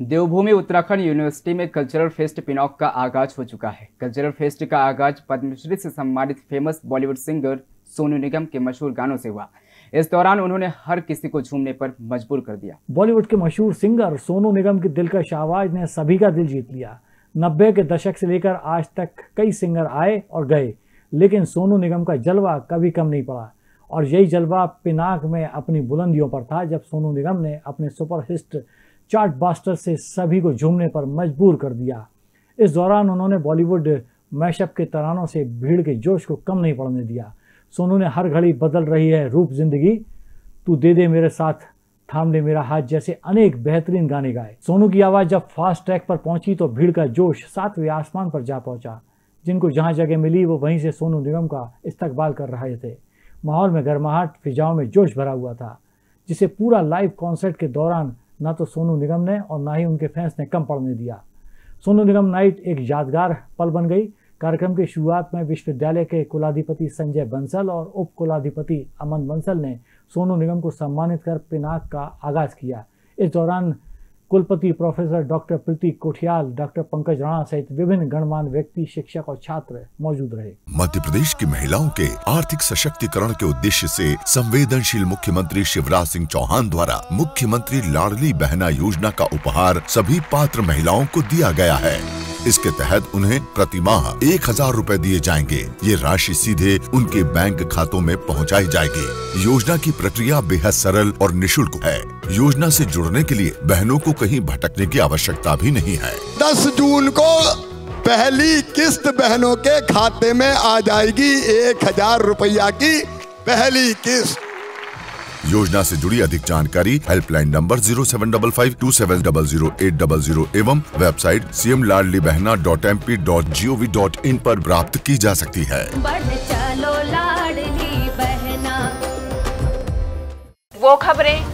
देवभूमि Uttarakhand university में cultural fest पिनॉक का आगाज़ हो चुका है। कल्चरल फेस्ट का आगाज़ पद्मश्री से सम्मानित famous Bollywood singer Sonu Nigam के मशहूर गानों से हुआ। इस दौरान उन्होंने हर किसी को झूमने पर मजबूर कर दिया। बॉलीवुड के मशहूर सिंगर सोनू निगम की दिलकश आवाज़ ने सभी का दिल जीत लिया। नब्बे के दशक से लेकर आज तक कई सिंगर आए और गए, लेकिन सोनू निगम का जलवा कभी कम नहीं पड़ा। और यही जलवा पिनाक में अपनी बुलंदियों पर था, जब सोनू निगम ने अपने सुपर हिट चार्ट बास्टर से सभी को झूमने पर मजबूर कर दिया। इस दौरान उन्होंने बॉलीवुड मैशअप के तरानों से भीड़ के जोश को कम नहीं पड़ने दिया। सोनू ने हर घड़ी बदल रही है रूप ज़िंदगी। तू दे दे मेरे साथ, थाम ले मेरा हाथ जैसे अनेक बेहतरीन गाने गाए। सोनू की आवाज़ जब फास्ट ट्रैक पर पहुँची तो भीड़ का जोश सातवें आसमान पर जा पहुँचा। जिनको जहाँ जगह मिली वो वहीं से सोनू निगम का इस्तकबाल कर रहे थे। माहौल में गर्माहट, फिजाओं में जोश भरा हुआ था, जिसे पूरा लाइव कॉन्सर्ट के दौरान ना तो सोनू निगम ने और ना ही उनके फैंस ने कम पढ़ने दिया। सोनू निगम नाइट एक यादगार पल बन गई। कार्यक्रम की शुरुआत में विश्वविद्यालय के कुलाधिपति संजय बंसल और उप कुलाधिपति अमन बंसल ने सोनू निगम को सम्मानित कर पिनाक का आगाज़ किया। इस दौरान कुलपति professor doctor Preeti Kothiyal, doctor Pankaj Rana सहित विभिन्न गणमान्य व्यक्ति, शिक्षक और छात्र मौजूद रहे। मध्य प्रदेश की महिलाओं के आर्थिक सशक्तिकरण के उद्देश्य से संवेदनशील मुख्यमंत्री शिवराज सिंह चौहान द्वारा मुख्यमंत्री लाडली बहना योजना का उपहार सभी पात्र महिलाओं को दिया गया है। इसके तहत उन्हें प्रति माह एक हज़ार रूपए दिए जाएँगे। ये राशि सीधे उनके बैंक खातों में पहुंचाई जाएगी। योजना की प्रक्रिया बेहद सरल और निशुल्क है। योजना से जुड़ने के लिए बहनों को कहीं भटकने की आवश्यकता भी नहीं है। दस जून को पहली किस्त बहनों के खाते में आ जाएगी एक हज़ार रुपया की पहली किस्त। योजना से जुड़ी अधिक जानकारी helpline number zero seven double five two seven double zero eight double zero एवं website C M Ladli Behna dot M P dot G O V dot in पर प्राप्त की जा सकती है। बढ़ चलो लाडली बहना। वो खबरें